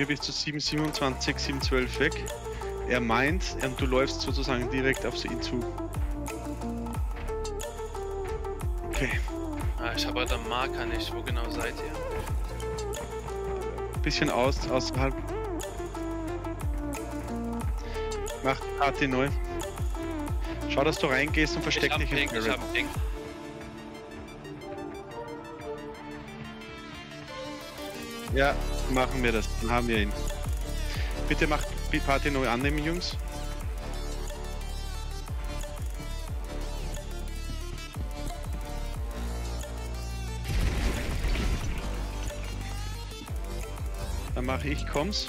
mir bist du 727, 712 weg. Er meint, ähm, du läufst sozusagen direkt auf ihn zu. Okay. Ah, ich habe halt am Marker nicht. Wo genau seid ihr? Bisschen aus, außerhalb. Mach Party neu. Schau, dass du reingehst und versteck dich Ping, ich hab Ping. Ja, machen wir das. Dann haben wir ihn. Bitte macht die Party neu annehmen, Jungs. Dann mache ich Koms.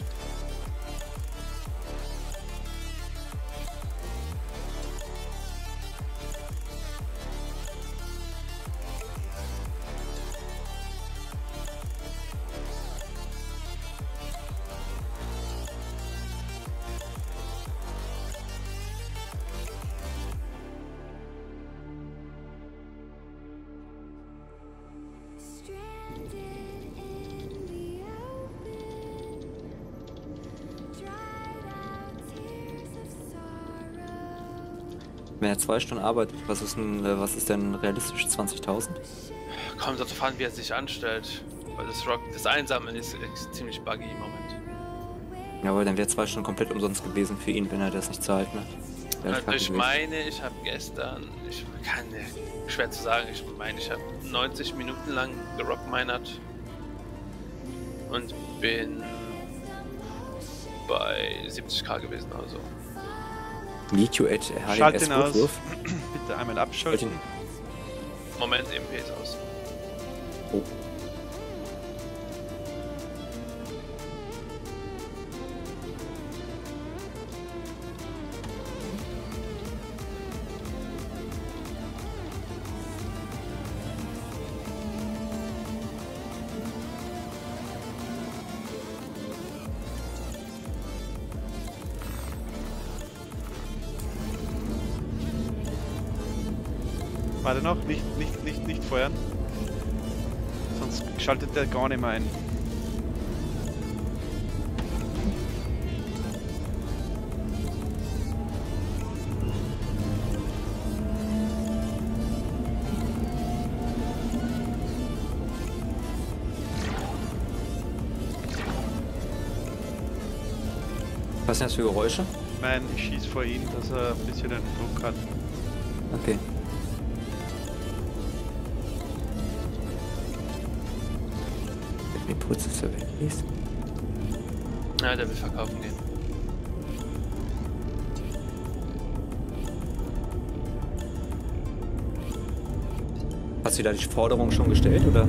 Wenn er zwei Stunden arbeitet, was ist, denn, äh, was ist denn realistisch? 20.000? Kommt darauf an, wie er sich anstellt. Weil das Rock, das Einsammeln ist, ist ziemlich buggy im Moment. Ja, aber dann wäre zwei Stunden komplett umsonst gewesen für ihn, wenn er das nicht zahlt, ne? Wär Also ich meine, ich habe gestern, ich kann schwer zu sagen, ich meine, ich habe 90 Minuten lang gerockminert und bin bei 70k gewesen, also. You at Schalt ihn aus. Bitte einmal Schalt abschalten. ihn. Moment, MP ist aus. Oh. Warte noch, nicht, nicht, nicht, nicht feuern. Sonst schaltet der gar nicht mehr ein. Was sind das für Geräusche? Meine, ich schieß vor ihn, dass er ein bisschen einen Druck hat. Okay. Wie putzt es der Welt ist? Ja, der will verkaufen gehen. Hast du da die Forderung schon gestellt, oder?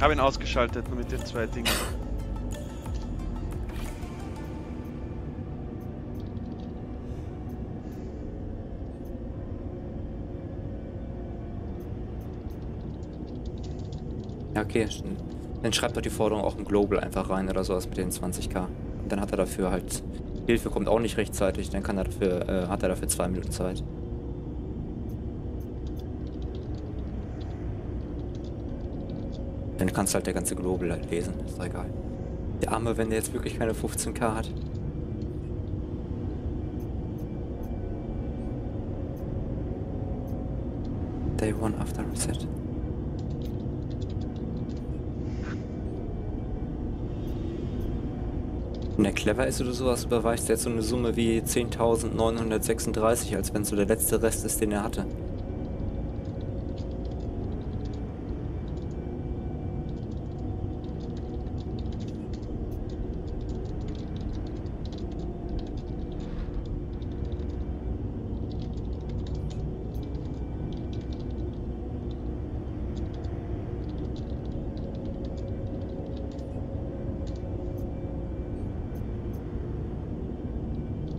Habe ihn ausgeschaltet nur mit den zwei Dingen. Ja, okay. Dann schreibt doch die Forderung auch im Global einfach rein oder sowas mit den 20k. Und dann hat er dafür halt. Hilfe kommt auch nicht rechtzeitig, dann kann er dafür, äh, hat er dafür zwei Minuten Zeit. Dann kannst du halt der ganze Global halt lesen, ist doch egal. Der Arme, wenn der jetzt wirklich keine 15k hat. Day one after reset. Wenn der clever ist oder sowas, überweist er jetzt so eine Summe wie 10.936, als wenn es so der letzte Rest ist, den er hatte.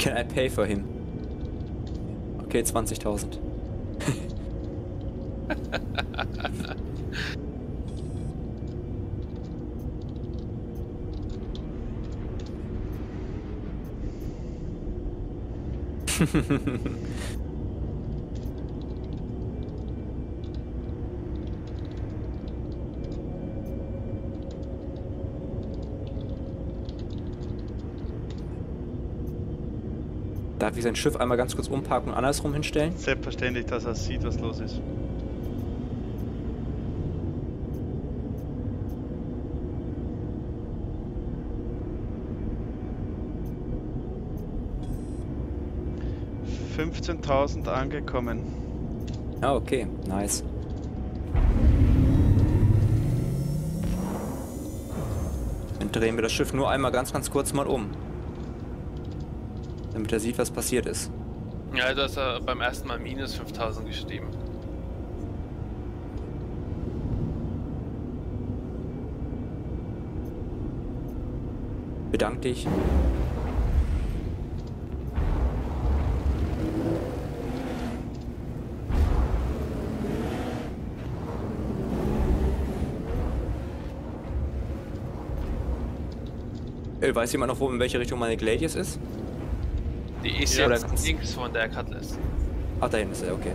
I pay for him? Okay, 20.000. Darf ich sein Schiff einmal ganz kurz umparken und andersrum hinstellen? Selbstverständlich, dass er sieht, was los ist. Fünfzehntausend angekommen. Ah, okay. Nice. Dann drehen wir das Schiff nur einmal ganz, ganz kurz mal um. Damit er sieht, was passiert ist. Ja, du hast ja beim ersten Mal minus 5000 geschrieben. Bedank dich. Äh, weiß jemand noch, wo in welche Richtung meine Gladius ist? Die ist Ja, jetzt links von der Cutlass. Ach, da hinten ist er, okay.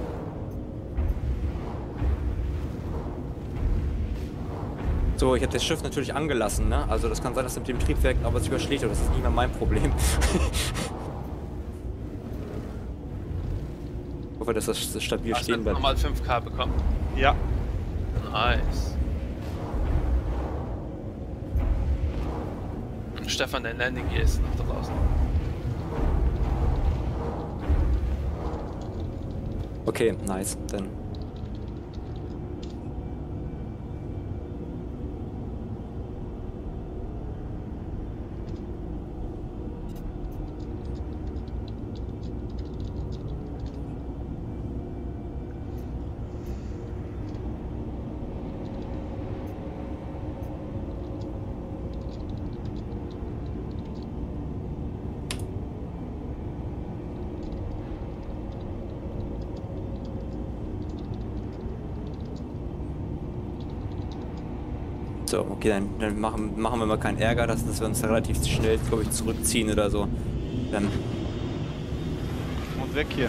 So, ich habe das Schiff natürlich angelassen, ne? Also das kann sein, dass mit dem Triebwerk aber es überschlägt, aber das ist nicht mehr mein Problem. ich hoffe, dass das stabil Hast du stehen jetzt bleibt. nochmal 5k bekommen? Ja, Nice. Stefan, dein Landing Gear ist noch da draußen. Okay, nice. Dann. So, okay, dann, dann machen, machen wir mal keinen Ärger, dass, dass wir uns relativ schnell, glaube ich, zurückziehen oder so. Dann und weg hier.